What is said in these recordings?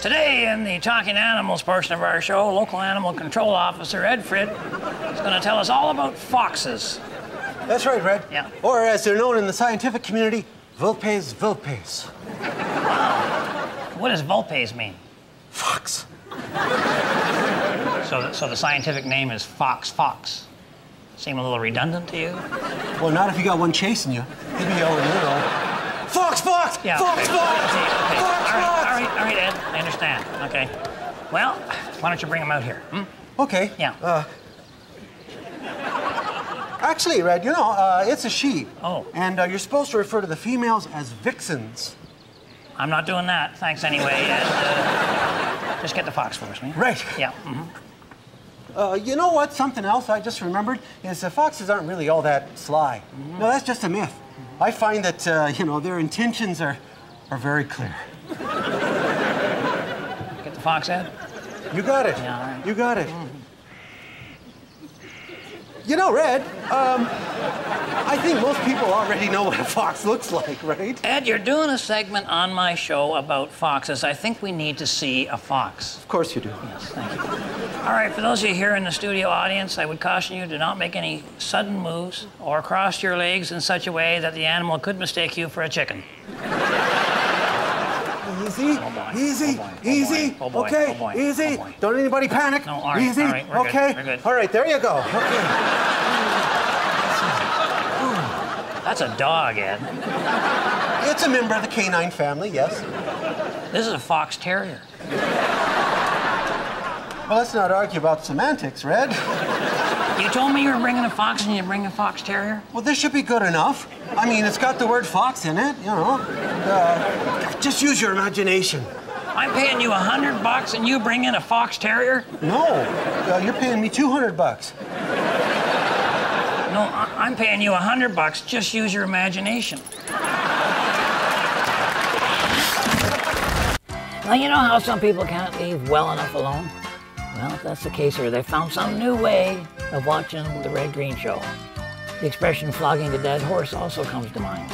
Today, in the Talking Animals portion of our show, local animal control officer Ed Frid is going to tell us all about foxes. That's right, Red. Yeah. Or as they're known in the scientific community, Vulpes vulpes. What does vulpes mean? Fox. So, so the scientific name is fox fox. Seem a little redundant to you? Well, not if you got one chasing you. He'd be yelling, you know. Fox, fox, Yeah. fox, okay. fox, Okay, fox, right, fox. all right, all right, Ed. I understand. Okay. Well, why don't you bring him out here? Hmm? Okay. Yeah. Uh, actually, Red, you know, uh, it's a she. Oh. And uh, you're supposed to refer to the females as vixens. I'm not doing that. Thanks anyway. Ed. Uh, just get the fox for us, man. Right. Yeah. mhm. Uh, you know what? Something else I just remembered is that foxes aren't really all that sly. No, that's just a myth. I find that, uh, you know, their intentions are, are very clear. Fox, Ed. You got it. Yeah, right. You got it. You know, Red, um, I think most people already know what a fox looks like, right? Ed, you're doing a segment on my show about foxes. I think we need to see a fox. Of course you do. Yes, thank you. All right, for those of you here in the studio audience, I would caution you to not make any sudden moves or cross your legs in such a way that the animal could mistake you for a chicken. Easy, Oh, easy, Oh. Oh, easy. Oh, boy. Okay, Oh, easy. Oh. Don't anybody panic. No, all right, Easy. all right, we're good, okay. we're good. All right, there you go. Okay. That's a dog, Ed. it's a member of the canine family, yes. This is a fox terrier. Well, let's not argue about semantics, Red. You told me you were bringing a fox and you bring a fox terrier? Well, this should be good enough. I mean, it's got the word fox in it, you know. Uh, just use your imagination. I'm paying you a hundred bucks and you bring in a fox terrier? No, uh, you're paying me 200 bucks. No, I- I'm paying you a hundred bucks. Just use your imagination. Now, you know how some people can't leave well enough alone? Well, if that's the case here, they found some new way of watching the Red Green Show. The expression flogging the dead horse also comes to mind.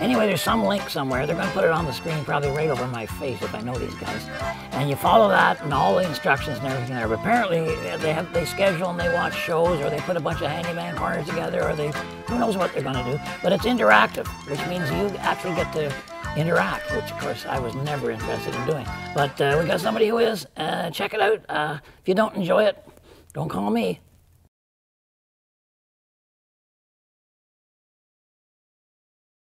Anyway, there's some link somewhere. They're going to put it on the screen, probably right over my face if I know these guys. And you follow that and all the instructions and everything there. But apparently, they have they schedule and they watch shows, or they put a bunch of handyman corners together, or they who knows what they're going to do. But it's interactive, which means you actually get to interact, which of course I was never interested in doing. But uh, we got somebody who is. Uh, check it out. Uh, if you don't enjoy it, don't call me.